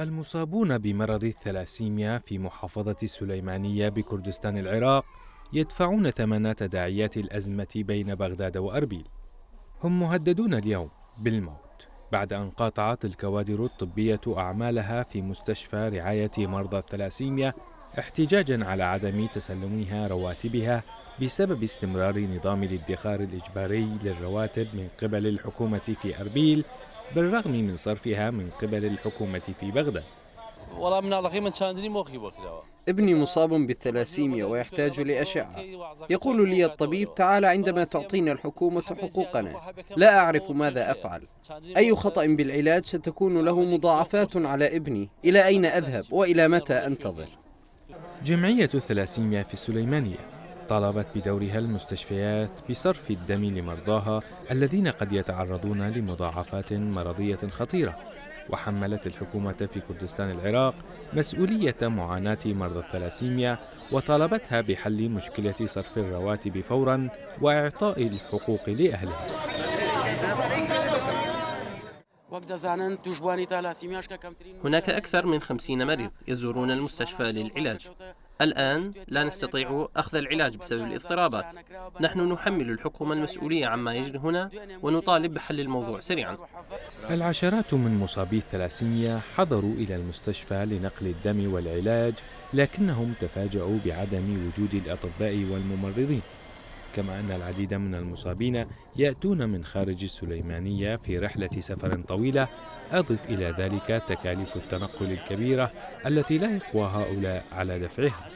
المصابون بمرض الثلاسيميا في محافظة السليمانية بكردستان العراق يدفعون ثمن تداعيات الأزمة بين بغداد وأربيل. هم مهددون اليوم بالموت بعد أن قاطعت الكوادر الطبية أعمالها في مستشفى رعاية مرضى الثلاسيميا احتجاجا على عدم تسلمها رواتبها بسبب استمرار نظام الادخار الإجباري للرواتب من قبل الحكومة في أربيل بالرغم من صرفها من قبل الحكومة في بغداد. ابني مصاب بالثلاسيميا ويحتاج لأشعة. يقول لي الطبيب تعال عندما تعطينا الحكومة حقوقنا. لا أعرف ماذا أفعل. أي خطأ بالعلاج ستكون له مضاعفات على ابني. إلى أين أذهب؟ وإلى متى أنتظر؟ جمعية الثلاسيميا في السليمانية طالبت بدورها المستشفيات بصرف الدم لمرضاها الذين قد يتعرضون لمضاعفات مرضية خطيرة وحملت الحكومة في كردستان العراق مسؤولية معاناة مرضى الثلاسيميا وطالبتها بحل مشكلة صرف الرواتب فورا وإعطاء الحقوق لأهلها. هناك أكثر من خمسين مريض يزورون المستشفى للعلاج. الآن لا نستطيع أخذ العلاج بسبب الاضطرابات. نحن نحمل الحكومة المسؤولية عما يجري هنا ونطالب بحل الموضوع سريعا. العشرات من مصابي الثلاسيميا حضروا إلى المستشفى لنقل الدم والعلاج لكنهم تفاجؤوا بعدم وجود الأطباء والممرضين. كما أن العديد من المصابين يأتون من خارج السليمانية في رحلة سفر طويلة. أضف إلى ذلك تكاليف التنقل الكبيرة التي لا يقوى هؤلاء على دفعها.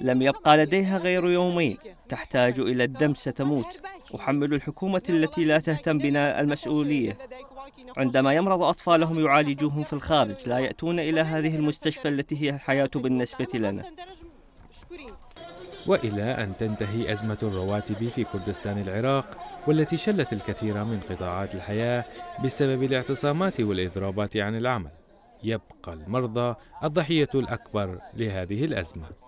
لم يبقى لديها غير يومين تحتاج إلى الدم ستموت. أحمل الحكومة التي لا تهتم بنا المسؤولية. عندما يمرض أطفالهم يعالجوهم في الخارج لا يأتون إلى هذه المستشفى التي هي الحياة بالنسبة لنا. وإلى أن تنتهي أزمة الرواتب في كردستان العراق والتي شلت الكثير من قطاعات الحياة بسبب الاعتصامات والإضرابات عن العمل. يبقى المرضى الضحية الأكبر لهذه الأزمة.